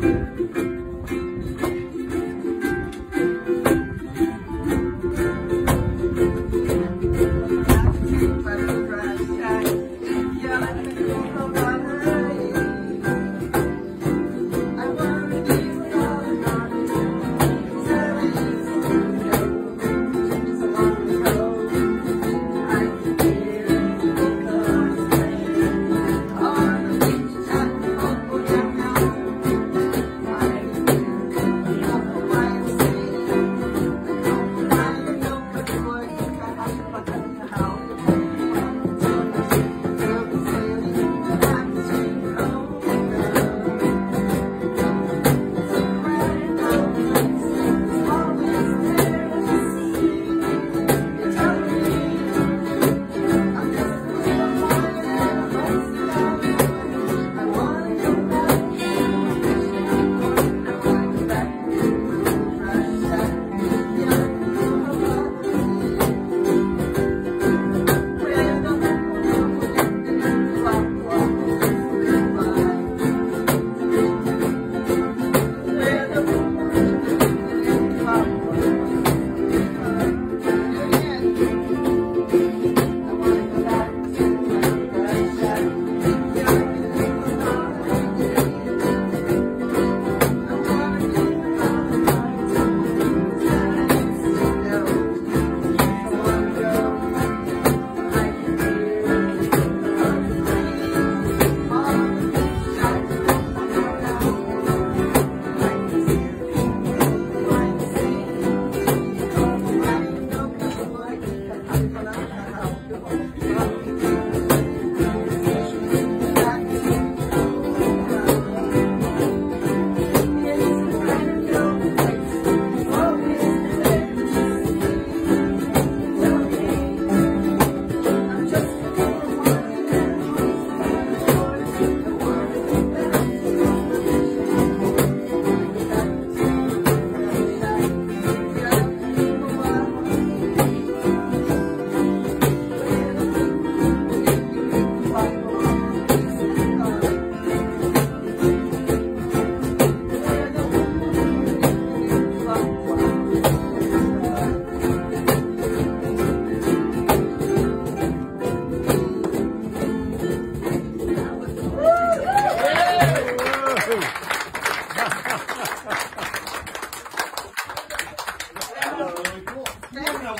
Música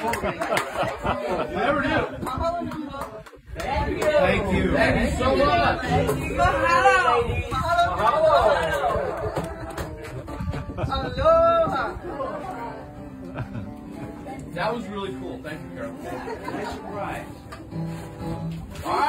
Never do. Thank you. Thank you. Thank you so much. Mahalo. Mahalo. Aloha. That was really cool. Thank you, Carol. Nice surprise. All right.